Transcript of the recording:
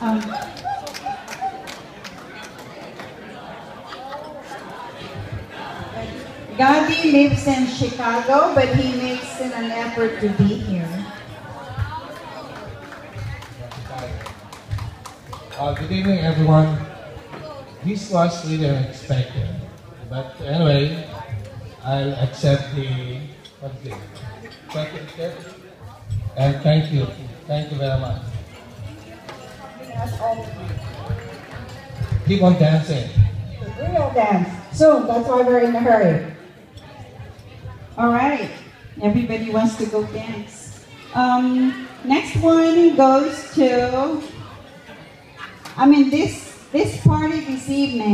Um, Gandhi lives in Chicago, but he makes an effort to be here. Uh, good evening, everyone. This was really unexpected, but anyway, I'll accept the this? Certificate. And thank you, thank you very much. Keep on dancing. Real dance. Soon, that's why we're in a hurry. All right, everybody wants to go dance. Um, next one goes to, I mean, this, this party this evening.